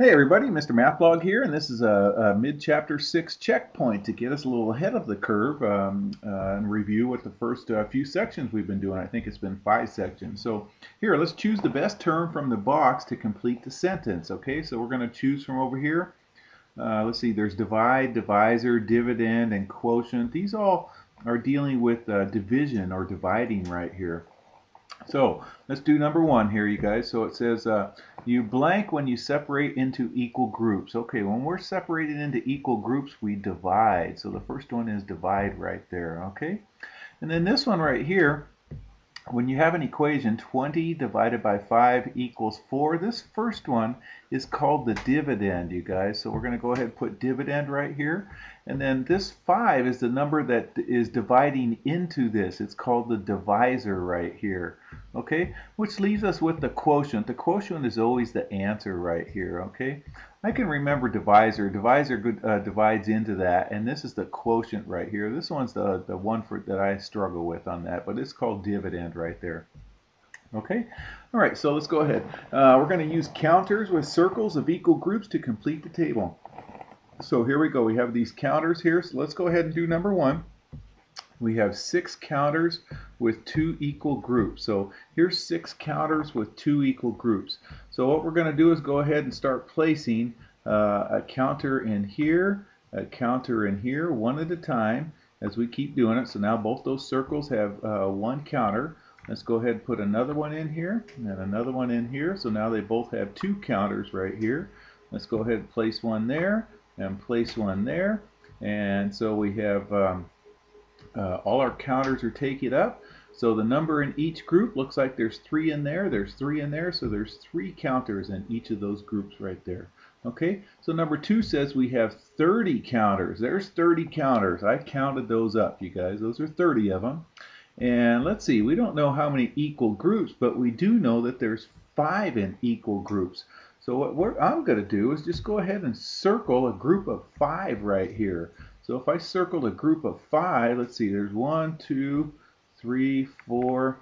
Hey everybody, Mr. Mathblog here, and this is a, a mid-chapter 6 checkpoint to get us a little ahead of the curve um, uh, and review what the first uh, few sections we've been doing. I think it's been five sections. So here, let's choose the best term from the box to complete the sentence. Okay, so we're going to choose from over here. Uh, let's see, there's divide, divisor, dividend, and quotient. These all are dealing with uh, division or dividing right here. So let's do number one here, you guys. So it says uh, you blank when you separate into equal groups. Okay, when we're separated into equal groups, we divide. So the first one is divide right there, okay? And then this one right here, when you have an equation 20 divided by 5 equals 4, this first one is called the dividend, you guys. So we're going to go ahead and put dividend right here. And then this 5 is the number that is dividing into this. It's called the divisor right here. Okay, which leaves us with the quotient. The quotient is always the answer right here. Okay, I can remember divisor. Divisor uh, divides into that, and this is the quotient right here. This one's the, the one for that I struggle with on that, but it's called dividend right there. Okay, all right, so let's go ahead. Uh, we're going to use counters with circles of equal groups to complete the table. So here we go. We have these counters here. So let's go ahead and do number one. We have six counters with two equal groups. So here's six counters with two equal groups. So what we're going to do is go ahead and start placing uh, a counter in here, a counter in here, one at a time as we keep doing it. So now both those circles have uh, one counter. Let's go ahead and put another one in here and another one in here. So now they both have two counters right here. Let's go ahead and place one there and place one there. And so we have um, uh, all our counters are taken up. So the number in each group looks like there's three in there, there's three in there, so there's three counters in each of those groups right there. Okay, so number two says we have 30 counters. There's 30 counters. I counted those up, you guys. Those are 30 of them. And let's see, we don't know how many equal groups, but we do know that there's five in equal groups. So what I'm going to do is just go ahead and circle a group of five right here. So if I circled a group of five, let's see, there's one, two, three, four,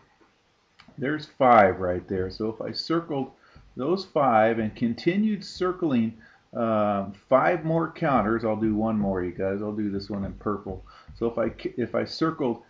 there's five right there. So if I circled those five and continued circling um, five more counters, I'll do one more, you guys. I'll do this one in purple. So if I if I circled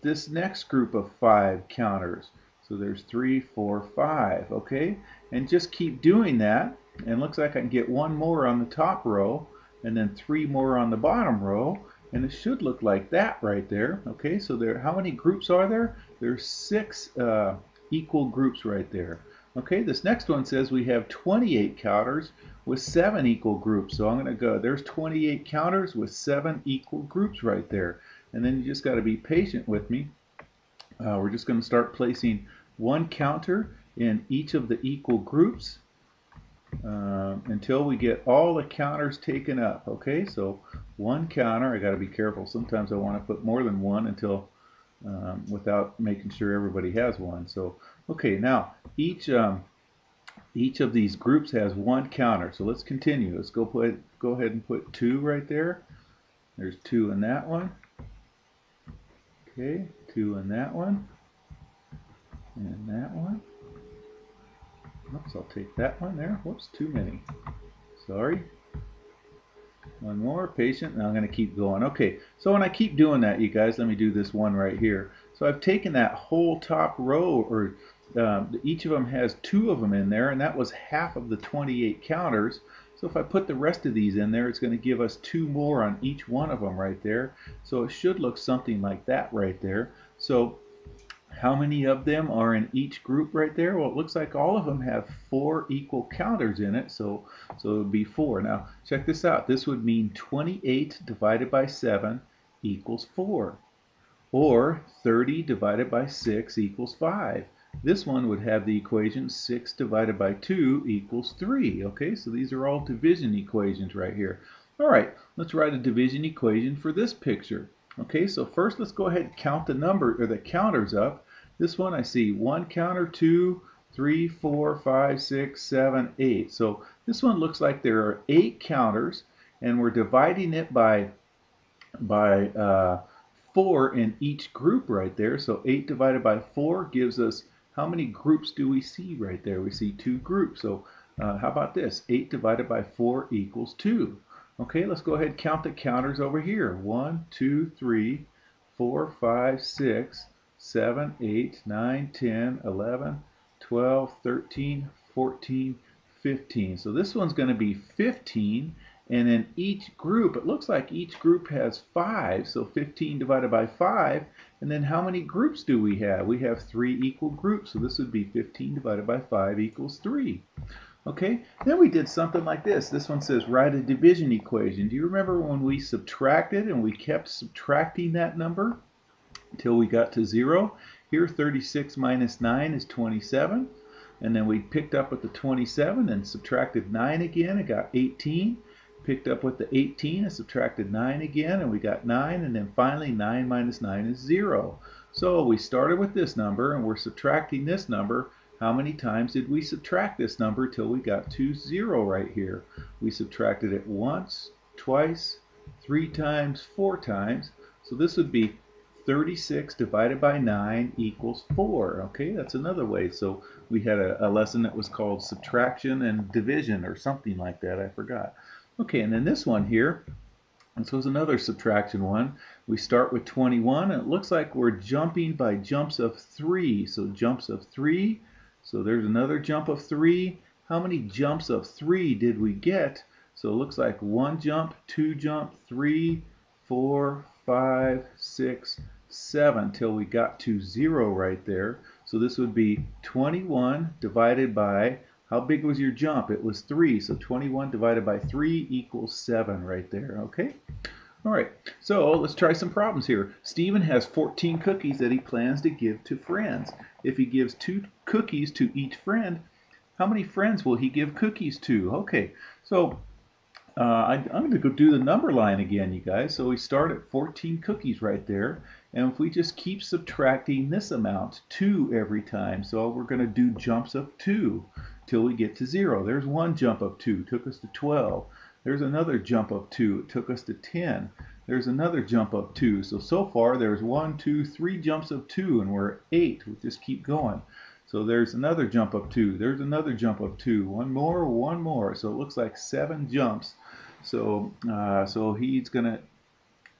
this next group of five counters, so there's three, four, five, okay? And just keep doing that. And looks like I can get one more on the top row and then three more on the bottom row. And it should look like that right there. Okay, so there, how many groups are there? There's six uh, equal groups right there. Okay, this next one says we have 28 counters with seven equal groups. So I'm going to go, there's 28 counters with seven equal groups right there. And then you just got to be patient with me uh, we're just going to start placing one counter in each of the equal groups uh, until we get all the counters taken up. Okay, so one counter, I got to be careful. Sometimes I want to put more than one until um, without making sure everybody has one. So, okay, now each um, each of these groups has one counter. So let's continue. Let's go put go ahead and put two right there. There's two in that one. Okay, two in that one, and that one. Oops, I'll take that one there. Whoops, too many. Sorry. One more, patient, and I'm going to keep going. Okay, so when I keep doing that, you guys, let me do this one right here. So I've taken that whole top row, or um, each of them has two of them in there, and that was half of the 28 counters. So if I put the rest of these in there, it's going to give us two more on each one of them right there. So it should look something like that right there. So how many of them are in each group right there? Well, it looks like all of them have four equal counters in it, so, so it would be four. Now, check this out. This would mean 28 divided by 7 equals 4. Or 30 divided by 6 equals 5. This one would have the equation 6 divided by 2 equals 3. Okay, so these are all division equations right here. All right, let's write a division equation for this picture. Okay, so first let's go ahead and count the number or the counters up. This one I see one counter, two, three, four, five, six, seven, eight. So this one looks like there are eight counters, and we're dividing it by by uh, four in each group right there. So eight divided by four gives us how many groups do we see right there? We see two groups. So Uh, how about this? 8 divided by 4 equals 2. Okay, let's go ahead and count the counters over here. 1, 2, 3, 4, 5, 6, 7, 8, 9, 10, 11, 12, 13, 14, 15. So this one's going to be 15 and then each group, it looks like each group has 5, so 15 divided by 5. And then how many groups do we have? We have 3 equal groups, so this would be 15 divided by 5 equals 3. Okay, then we did something like this. This one says write a division equation. Do you remember when we subtracted and we kept subtracting that number until we got to 0? Here 36 minus 9 is 27. And then we picked up with the 27 and subtracted 9 again and got 18 picked up with the 18 and subtracted 9 again, and we got 9, and then finally 9 minus 9 is 0. So we started with this number, and we're subtracting this number. How many times did we subtract this number till we got to 0 right here? We subtracted it once, twice, three times, four times. So this would be 36 divided by 9 equals 4. Okay, that's another way. So we had a, a lesson that was called subtraction and division or something like that. I forgot. Okay, and then this one here, this was another subtraction one. We start with 21, and it looks like we're jumping by jumps of 3. So jumps of 3. So there's another jump of 3. How many jumps of 3 did we get? So it looks like one jump, two jump, three, four, five, six, seven, till we got to 0 right there. So this would be 21 divided by how big was your jump? It was 3, so 21 divided by 3 equals 7 right there, okay? All right, so let's try some problems here. Stephen has 14 cookies that he plans to give to friends. If he gives two cookies to each friend, how many friends will he give cookies to? Okay, so uh, I, am going to go do the number line again, you guys. So we start at 14 cookies right there. And if we just keep subtracting this amount, 2 every time, so we're going to do jumps of 2 till we get to 0. There's one jump of 2, took us to 12. There's another jump of 2, it took us to 10. There's another jump of 2. So, so far there's one, two, three jumps of 2, and we're 8. We just keep going. So there's another jump of 2. There's another jump of 2. One more, one more. So it looks like 7 jumps. So, uh, so he's going to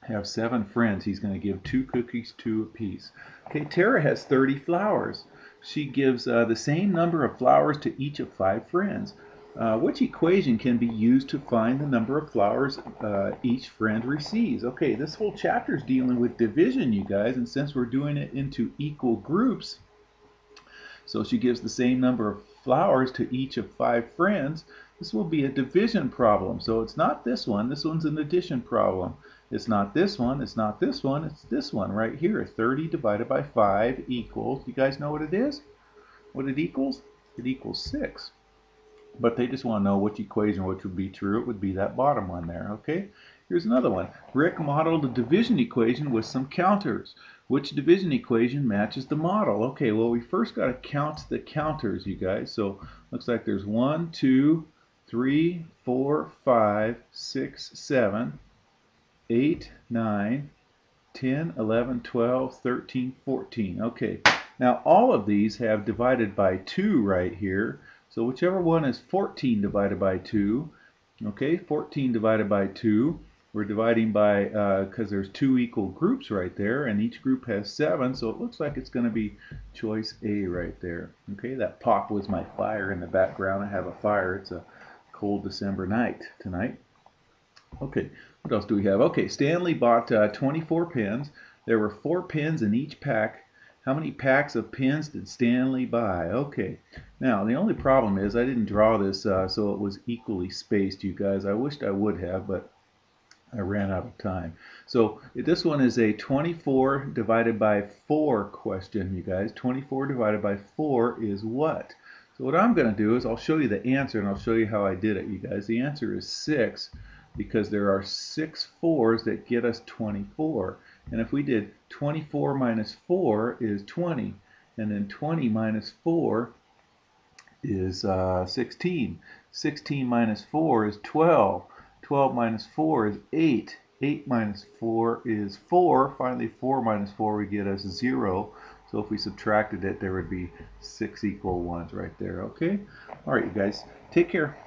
have 7 friends. He's going to give 2 cookies, 2 apiece. Okay, Tara has 30 flowers she gives uh, the same number of flowers to each of five friends. Uh, which equation can be used to find the number of flowers uh, each friend receives? Okay, this whole chapter is dealing with division, you guys, and since we're doing it into equal groups, so she gives the same number of flowers to each of five friends, this will be a division problem. So it's not this one, this one's an addition problem. It's not this one, it's not this one, it's this one right here. 30 divided by 5 equals, you guys know what it is? What it equals? It equals 6. But they just want to know which equation which would be true. It would be that bottom one there, okay? Here's another one. Rick modeled a division equation with some counters. Which division equation matches the model? Okay, well, we first got to count the counters, you guys. So looks like there's 1, 2, 3, 4, 5, 6, 7. 8, 9, 10, 11, 12, 13, 14. Okay, now all of these have divided by 2 right here. So whichever one is 14 divided by 2, okay, 14 divided by 2, we're dividing by, because uh, there's two equal groups right there, and each group has 7, so it looks like it's going to be choice A right there. Okay, that pop was my fire in the background. I have a fire. It's a cold December night tonight. Okay, what else do we have? Okay, Stanley bought uh, 24 pins. There were four pins in each pack. How many packs of pins did Stanley buy? Okay, now the only problem is I didn't draw this uh, so it was equally spaced, you guys. I wished I would have, but I ran out of time. So this one is a 24 divided by 4 question, you guys. 24 divided by 4 is what? So what I'm going to do is I'll show you the answer and I'll show you how I did it, you guys. The answer is 6 because there are six fours that get us 24. And if we did 24 minus 4 is 20, and then 20 minus 4 is uh, 16. 16 minus 4 is 12. 12 minus 4 is 8. 8 minus 4 is 4. Finally, 4 minus 4 would get us 0. So if we subtracted it, there would be 6 equal ones right there, okay? All right, you guys. Take care.